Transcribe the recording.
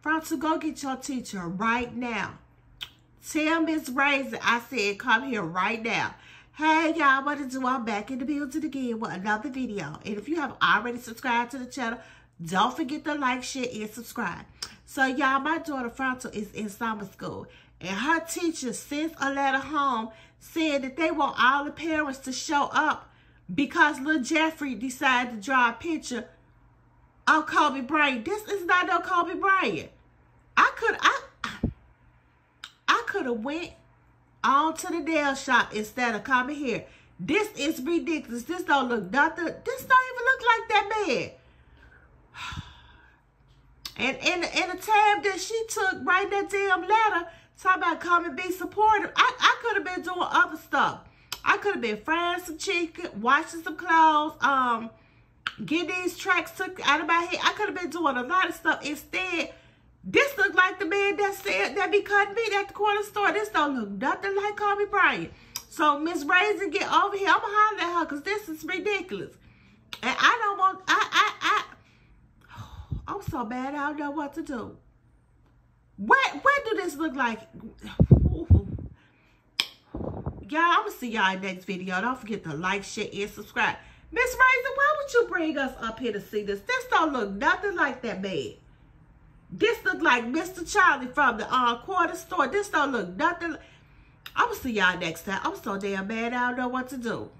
Frontal, go get your teacher right now. Tell Miss Razor I said come here right now. Hey y'all, what to do? I'm back in the building again with another video. And if you have already subscribed to the channel, don't forget to like, share, and subscribe. So y'all, my daughter Frontal is in summer school. And her teacher sent a letter home saying that they want all the parents to show up because little Jeffrey decided to draw a picture of Kobe Bryant. This is not no Kobe Bryant. I could I I could have went on to the nail shop instead of coming here. This is ridiculous. This don't look nothing. This don't even look like that man. And in, in the time that she took write that damn letter, talking about come and be supportive, I, I could have been doing other stuff. I could have been frying some chicken, washing some clothes, um, getting these tracks took out of my head. I could have been doing a lot of stuff. Instead, this look like the man that said that be cutting meat at the corner store. This don't look nothing like Kobe Bryant. So Miss Raisin, get over here. I'm gonna holler at her because this is ridiculous. And I don't want I I I I'm so bad I don't know what to do. What what do this look like? Y'all, I'm gonna see y'all in next video. Don't forget to like, share, and subscribe. Miss Raisin, why would you bring us up here to see this? This don't look nothing like that man. This look like Mr. Charlie from the uh, quarter store. This don't look nothing. I'm going to see y'all next time. I'm so damn mad I don't know what to do.